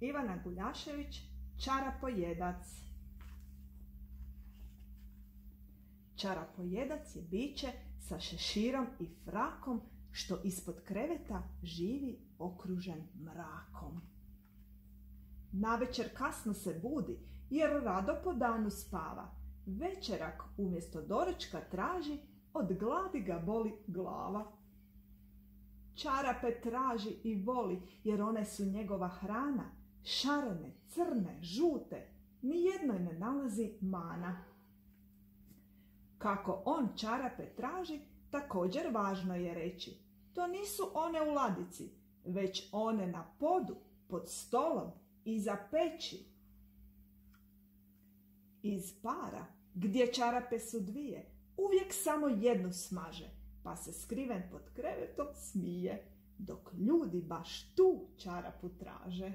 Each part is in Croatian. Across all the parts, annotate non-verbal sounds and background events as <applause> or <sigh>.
Ivana Guljašević, čarapojedac. Čarapojedac je biće sa šeširom i frakom što ispod kreveta živi okružen mrakom. Navečer kasno se budi jer rado po danu spava. Večerak umjesto doručka traži, od gladi ga boli glava. Čarape traži i voli jer one su njegova hrana, šarene, crne, žute, nijednoj ne nalazi mana. Kako on čarape traži, također važno je reći. To nisu one u ladici, već one na podu, pod stolom, iza peći. Iz para, gdje čarape su dvije, uvijek samo jednu smaže, pa se skriven pod krevetom smije, dok ljudi baš tu čarapu traže.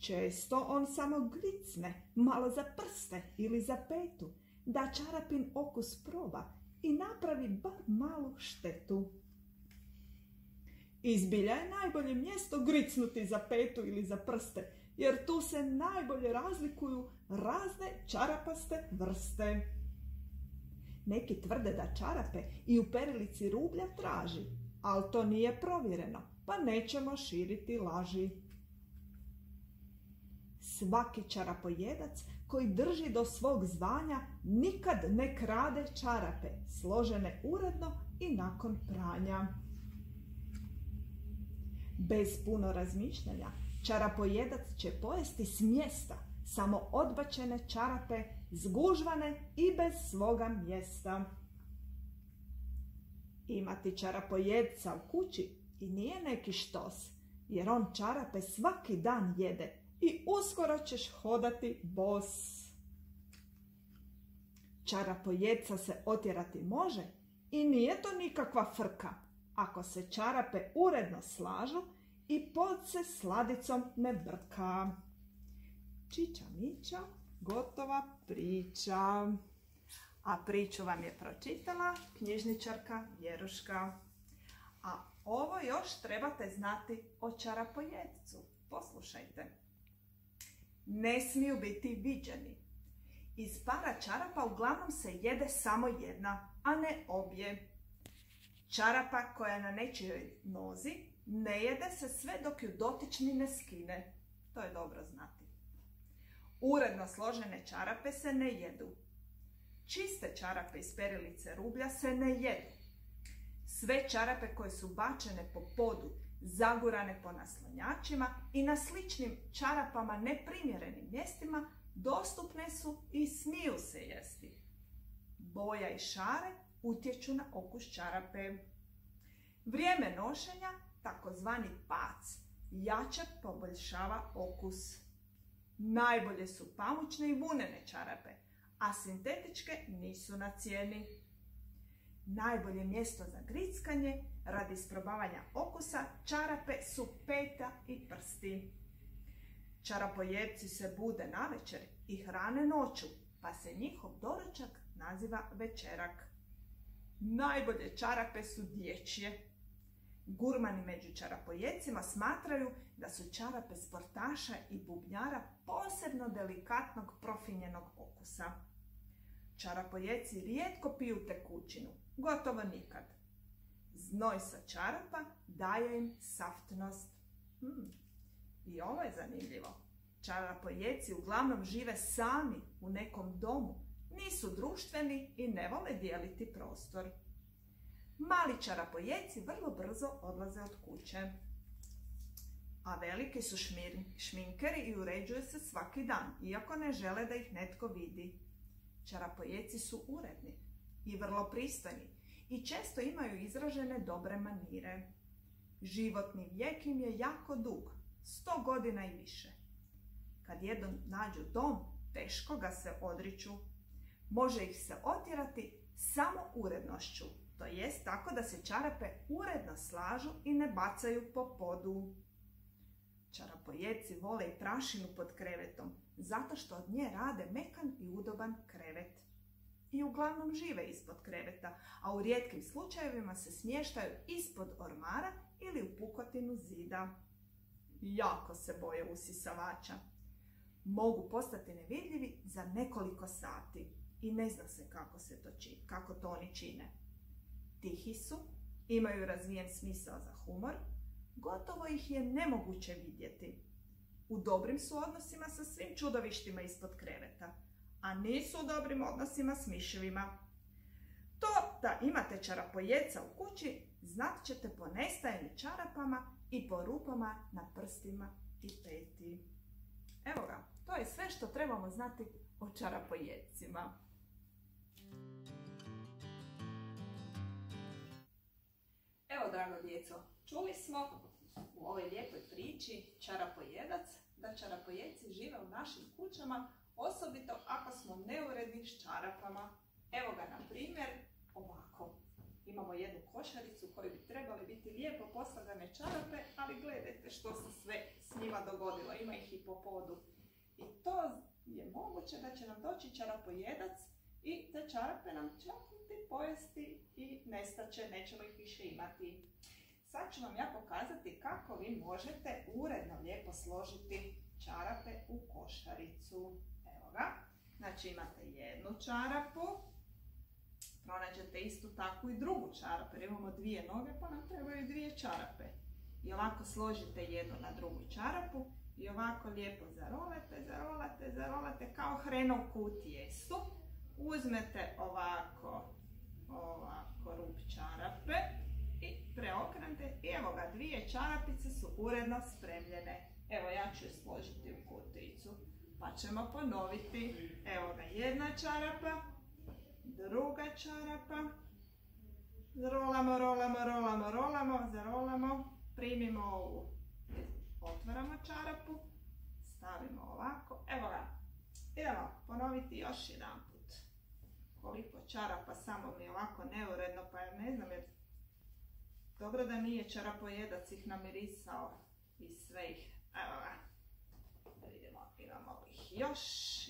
Često on samo glicne, malo za prste ili za petu, da čarapin okus proba i napravi bar malu štetu. Izbilja je najbolje mjesto gricnuti za petu ili za prste, jer tu se najbolje razlikuju razne čarapaste vrste. Neki tvrde da čarape i u perilici rublja traži, ali to nije provjereno, pa nećemo širiti laži. Svaki čarapojedac koji drži do svog zvanja nikad ne krade čarape, složene uredno i nakon pranja. Bez puno razmišljanja, čarapojedac će pojesti s mjesta, samo odbačene čarape, zgužvane i bez svoga mjesta. Imati čarapojedca u kući i nije neki štos, jer on čarape svaki dan jede i uskoro ćeš hodati bos. Čarapojedca se otjerati može i nije to nikakva frka ako se čarape uredno slažu i pod se sladicom ne brka. Čiča miča, gotova priča. A priču vam je pročitala knjižničarka Vjeruška. A ovo još trebate znati o čarapojedcu. Poslušajte. Ne smiju biti viđeni. Iz para čarapa uglavnom se jede samo jedna, a ne obje. Čarapa koja je na nečijoj nozi ne jede se sve dok ju dotični ne skine. To je dobro znati. Uredno složene čarape se ne jedu. Čiste čarape iz perilice rublja se ne jedu. Sve čarape koje su bačene po podu, zagurane po naslonjačima i na sličnim čarapama neprimjerenim mjestima dostupne su i smiju se jesti. Boja i šare utječu na okus čarape. Vrijeme nošenja, takozvani pac, jače poboljšava okus. Najbolje su pamučne i vunene čarape, a sintetičke nisu na cijeni. Najbolje mjesto za grickanje radi isprobavanja okusa čarape su peta i prsti. Čarapojedci se bude navečer i hrane noću, pa se njihov doručak naziva večerak. Najbolje čarape su dječje. Gurmani među čarapojecima smatraju da su čarape sportaša i bubnjara posebno delikatnog profinjenog okusa. Čarapojeci rijetko piju tekućinu, gotovo nikad. Znoj sa čarapa daje im saftnost. Hmm. I ovo je zanimljivo. Čarapojeci uglavnom žive sami u nekom domu, nisu društveni i ne vole dijeliti prostor. Mali čarapojeci vrlo brzo odlaze od kuće. A veliki su šminkeri i uređuju se svaki dan, iako ne žele da ih netko vidi. Čarapojeci su uredni i vrlo pristojni i često imaju izražene dobre manire. Životni vijek im je jako dug, sto godina i više. Kad jednom nađu dom, teško ga se odriču. Može ih se otjerati samo urednošću, to jest tako da se čarape uredno slažu i ne bacaju po podu. Čarapojeci vole i prašinu pod krevetom, zato što od nje rade mekan i udoban krevet. I uglavnom žive ispod kreveta, a u rijetkim slučajevima se smještaju ispod ormara ili u pukotinu zida. jako se boje usisavača. Mogu postati nevidljivi za nekoliko sati i ne zna se kako, se to, čini, kako to oni čine. Tihi su, imaju razvijen smisao za humor, gotovo ih je nemoguće vidjeti. U dobrim su odnosima sa svim čudovištima ispod kreveta, a nisu u dobrim odnosima s miševima. To da imate čarapojeca u kući znat ćete po nestajanju čarapama i po rupama na prstima i peti. Evo ga, to je sve što trebamo znati o čarapojecima. Evo, drago djeco, čuli smo u ovoj lijepoj priči čarapojedac da čarapojeci žive u našim kućama, osobito ako smo neuredni s čarapama. Evo ga, na primjer, ovako. Imamo jednu košaricu koju bi trebali biti lijepo poslagane čarape, ali gledajte što se sve s njima dogodilo. Ima ih i po podu. I to je moguće da će nam doći čarapojedac i te čarape nam čaknuti, pojesti i nestaće, nećemo ih više imati. Sad ću vam ja pokazati kako vi možete uredno lijepo složiti čarape u košaricu. Znači imate jednu čarapu, pronađete istu takvu i drugu čarapu jer imamo dvije noge pa nam trebaju dvije čarape. I ovako složite jednu na drugu čarapu i ovako lijepo zarolete, zarolate, zarolate kao hrenovku u tijestu. Uzmete ovako, ovako rup čarape i preokrenete i evo ga, dvije čarapice su uredno spremljene. Evo ja ću je složiti u kuticu. Pa ćemo ponoviti. Evo ga, jedna čarapa, druga čarapa. Rolamo, rolamo, rolamo, rolamo, zarolamo. Primimo ovu. Otvaramo čarapu. Stavimo ovako. Evo ga. Idemo ponoviti još jedan put. Koliko čarapa, samo mi je ovako neuredno, pa ja ne znam jer... Dobro da nije čarapojedac ih namirisao i sve ih. Evo ga. Vidimo, imamo još.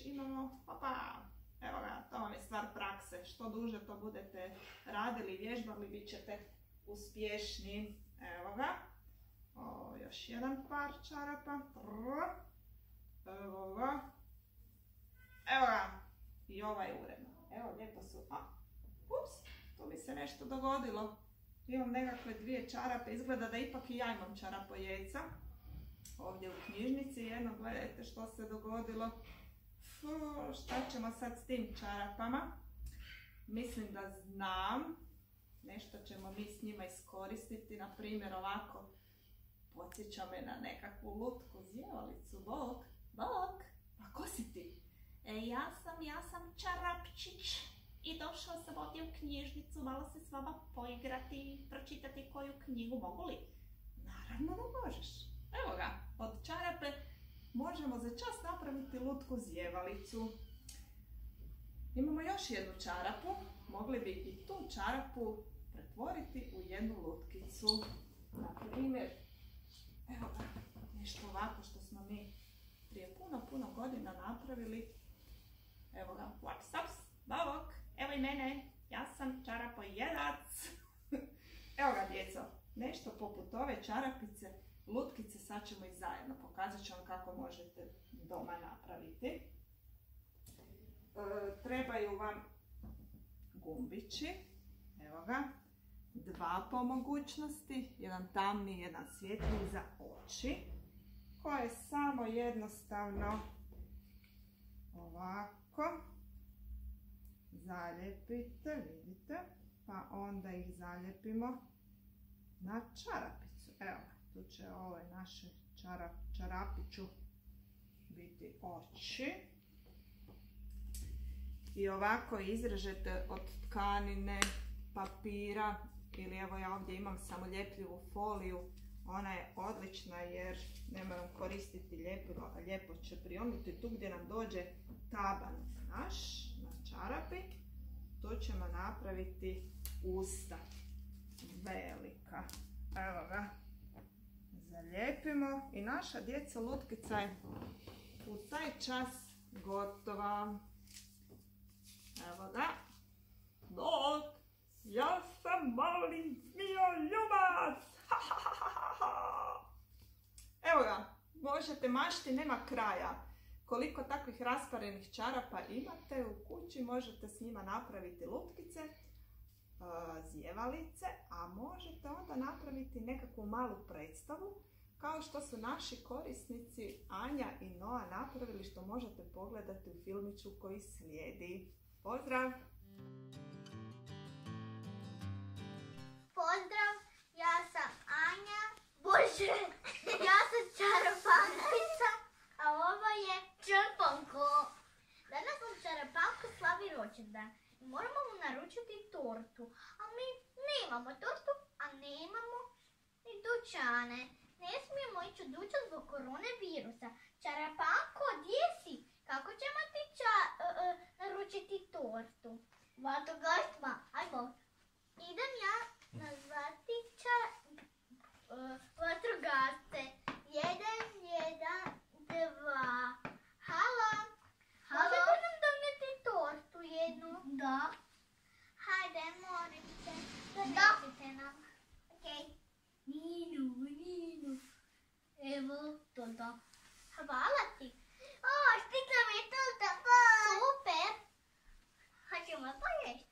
Imamo, opa, Evo ga, to vam je stvar prakse. Što duže to budete radili, vježbali, bit ćete uspješni. Evo ga. O, još jedan par čarapa. Evo ga. Evo ga. I ovaj uredno. Evo, lijepo su. A, ups, tu mi se nešto dogodilo. Imam nekakve dvije čarape. Izgleda da ipak i ja imam čarapojeca. Ovdje u knjižnici. Jedno, gledajte što se dogodilo šta ćemo sad s tim čarapama? Mislim da znam. Nešto ćemo mi s njima iskoristiti. Na primjer ovako. Podsjeća me na nekakvu lutku zjevalicu. Bog, Bog, pa ko si ti? E, ja sam, ja sam Čarapčić i došao sam ovdje u knjižnicu malo se s vama poigrati i pročitati koju knjigu mogu li? Naravno da možeš. Evo ga, od čarape možemo za čas napraviti lutku zjevalicu. Imamo još jednu čarapu. Mogli bi i tu čarapu pretvoriti u jednu lutkicu. Na primjer, evo ga, nešto ovako što smo mi prije puno, puno godina napravili. Evo ga, what's bavok, evo i mene, ja sam čarapojedac. <laughs> evo ga djeco, nešto poput ove čarapice lutkice sad ćemo i zajedno. Pokazat ću vam kako možete doma napraviti. E, trebaju vam gumbići, evo ga, dva po mogućnosti, jedan tamni, jedan svjetli za oči, koje samo jednostavno ovako zaljepite, vidite, pa onda ih zaljepimo na čarapicu. Evo tu će ovaj naše čarapiću biti oči. I ovako izrežete od tkanine, papira ili evo ja ovdje imam samo ljepljivu foliju. Ona je odlična jer ne moram koristiti ljepilo, a lijepo će prionuti tu gdje nam dođe taban naš na čarapi. Tu ćemo napraviti usta velika. Evo ga, zalijepimo i naša djeca lutkica je u taj čas gotova. Evo ga. Dok, ja sam mali zmijo ljubac. <laughs> Evo ga, možete mašti, nema kraja. Koliko takvih rasparenih čarapa imate u kući, možete s njima napraviti lutkice, zjevalice, a možete onda napraviti nekakvu malu predstavu, kao što su naši korisnici Anja i Noa napravili, što možete pogledati u filmiću koji slijedi. Pozdrav! Pozdrav, ja sam Anja. Bože, <laughs> ja sam Čarapanica, a ovo je Črpanko. Danas nam Čarapanko slavi rođendan i moramo mu naručiti tortu. A mi nemamo tortu, a nemamo ni dućane. Ne smijemo ići u dućan zbog korone virusa. Čarapanko, gdje si? Kako ćemo ti ča- e, e, naručiti tortu? Vatrogastima, ajmo. Idem ja nazvati ča, uh, vatrogasce. Jedan, jedan, dva. Halo? Možete nam donijeti tortu jednu? Da. Hajde, molim se. Donesite nam menino, menino. Evo, Tonto. Hvala ti. O, stigla mi je Tonto. Super. Hoćemo pojesti.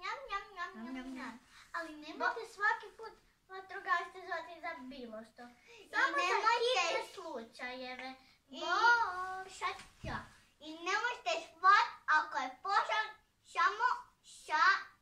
Njam, njam, njam, njam, njam. njam. Ali nemojte svaki put vatrogasce zvati za bilo što. Samo I nemojte slučajeve. I, sad. I nemojte svat ako je požar samo sa